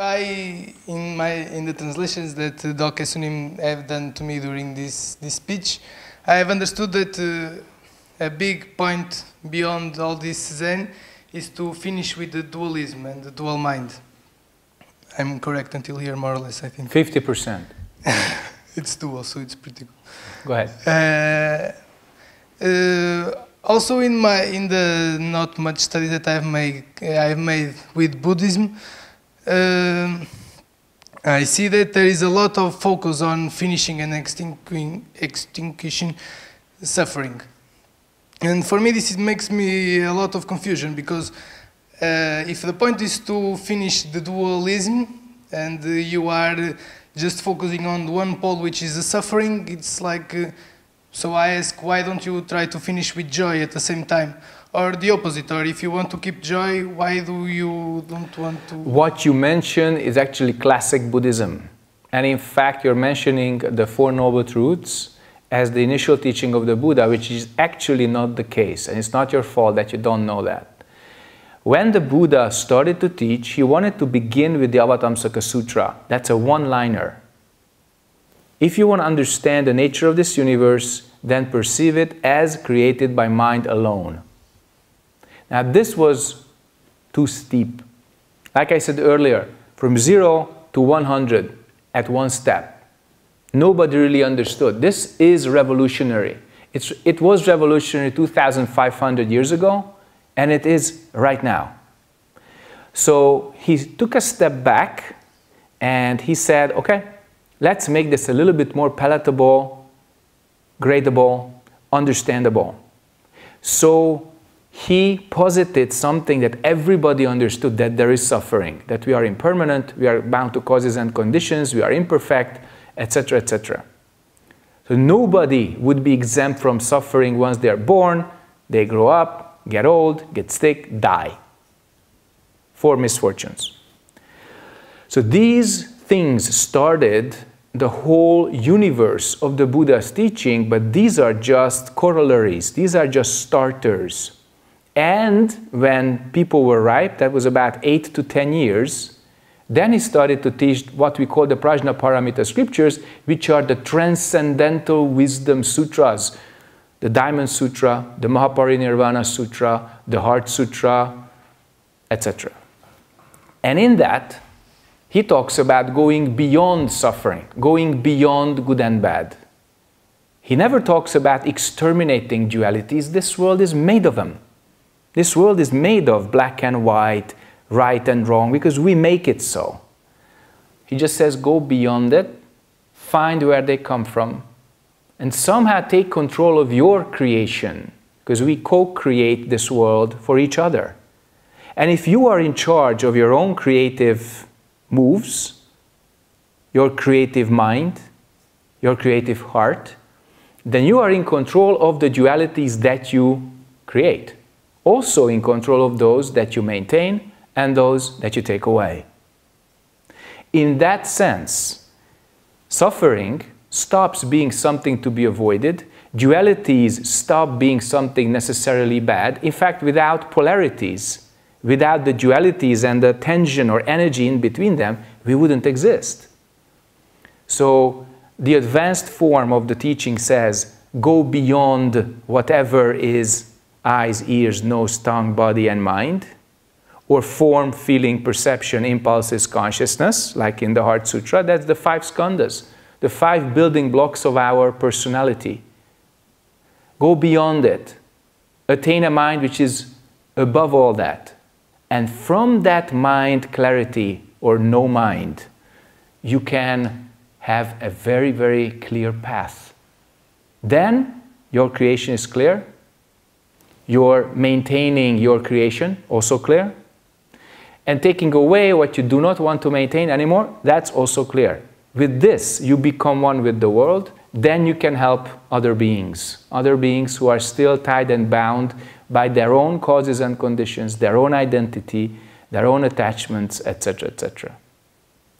I, in my in the translations that uh, Doc Esunim have done to me during this this speech, I have understood that uh, a big point beyond all this Zen is to finish with the dualism and the dual mind. I'm correct until here, more or less, I think. 50%. it's dual, so it's pretty good. Go ahead. Uh, uh, also, in my in the not much study that I've made, I've made with Buddhism, um I see that there is a lot of focus on finishing and extinguishing, extinguishing suffering. And for me, this makes me a lot of confusion because uh, if the point is to finish the dualism and uh, you are just focusing on one pole, which is the suffering, it's like. Uh, so I ask, why don't you try to finish with joy at the same time? Or the opposite, or if you want to keep joy, why do you don't want to? What you mention is actually classic Buddhism. And in fact, you're mentioning the Four Noble Truths as the initial teaching of the Buddha, which is actually not the case. And it's not your fault that you don't know that. When the Buddha started to teach, he wanted to begin with the Avatamsaka Sutra. That's a one liner. If you want to understand the nature of this universe, then perceive it as created by mind alone. Now, this was too steep. Like I said earlier, from zero to 100 at one step. Nobody really understood. This is revolutionary. It's, it was revolutionary 2,500 years ago, and it is right now. So he took a step back and he said, okay, let's make this a little bit more palatable, gradable, understandable. So he posited something that everybody understood that there is suffering, that we are impermanent, we are bound to causes and conditions, we are imperfect, etc., etc. So nobody would be exempt from suffering once they are born, they grow up, get old, get sick, die. Four misfortunes. So these things started the whole universe of the Buddha's teaching, but these are just corollaries, these are just starters. And when people were ripe, that was about eight to ten years, then he started to teach what we call the Prajnaparamita scriptures, which are the transcendental wisdom sutras. The Diamond Sutra, the Mahaparinirvana Sutra, the Heart Sutra, etc. And in that, he talks about going beyond suffering, going beyond good and bad. He never talks about exterminating dualities. This world is made of them. This world is made of black and white, right and wrong, because we make it so. He just says, go beyond it, find where they come from, and somehow take control of your creation, because we co create this world for each other. And if you are in charge of your own creative moves, your creative mind, your creative heart, then you are in control of the dualities that you create. Also in control of those that you maintain and those that you take away. In that sense, suffering stops being something to be avoided, dualities stop being something necessarily bad. In fact, without polarities, Without the dualities and the tension or energy in between them, we wouldn't exist. So the advanced form of the teaching says, go beyond whatever is eyes, ears, nose, tongue, body, and mind, or form, feeling, perception, impulses, consciousness, like in the Heart Sutra. That's the five skandhas, the five building blocks of our personality. Go beyond it. Attain a mind which is above all that. And from that mind clarity or no mind, you can have a very, very clear path. Then your creation is clear. You're maintaining your creation, also clear. And taking away what you do not want to maintain anymore, that's also clear. With this, you become one with the world. Then you can help other beings, other beings who are still tied and bound by their own causes and conditions, their own identity, their own attachments, etc., etc.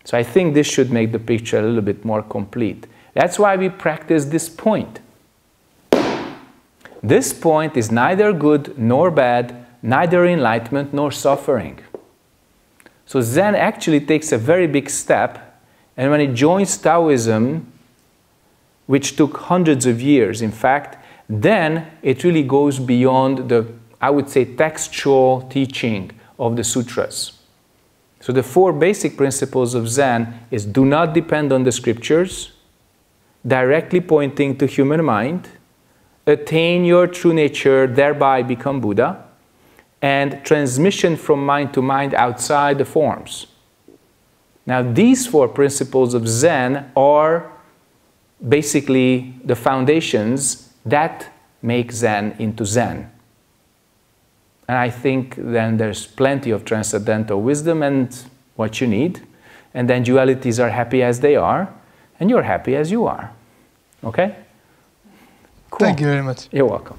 So I think this should make the picture a little bit more complete. That's why we practice this point. This point is neither good nor bad, neither enlightenment nor suffering. So Zen actually takes a very big step, and when it joins Taoism, which took hundreds of years, in fact, then it really goes beyond the, I would say, textual teaching of the sutras. So the four basic principles of Zen is do not depend on the scriptures, directly pointing to human mind, attain your true nature, thereby become Buddha, and transmission from mind to mind outside the forms. Now, these four principles of Zen are basically the foundations that make Zen into Zen. And I think then there's plenty of transcendental wisdom and what you need. And then dualities are happy as they are, and you're happy as you are. Okay? Cool. Thank you very much. You're welcome.